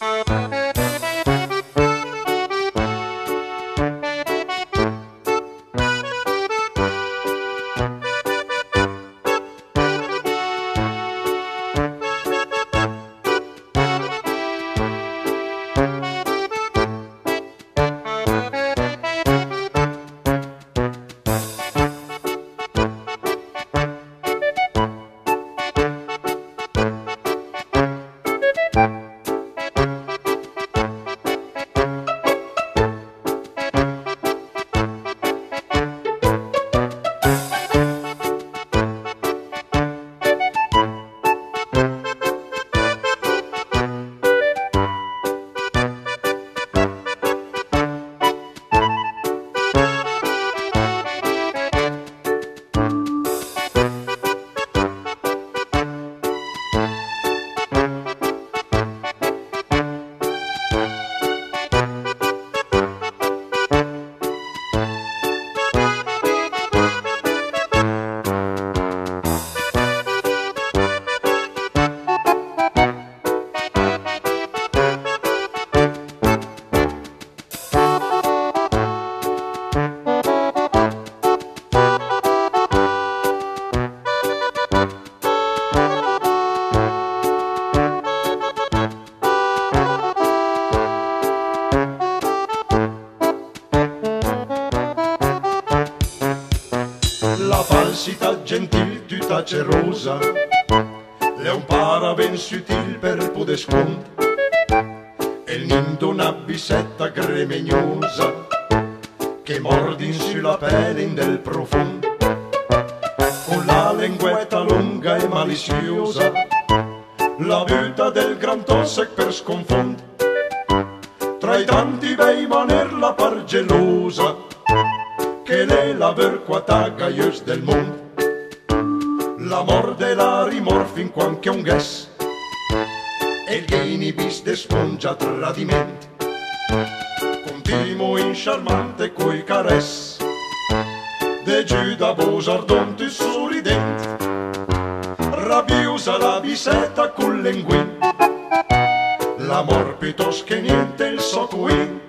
Música La falsità gentil tu tacerosa è un paraben sutil per poder scont e il nindo una bisetta gremegnosa che mordin sulla pelle in del profondo con la linguetta lunga e maliziosa la vita del gran tossec per sconfond. Tra i tanti bei maner la par che l'è la verquata ieus del món. L'amor de la rimor fin quan que un guess el geni vis d'esponja tradiment. Continuo in charmante coi caress. De giuda vos ardonti sorrident. Rabbiosa la bisetta col linguin l'amor piuttosto che niente il so qui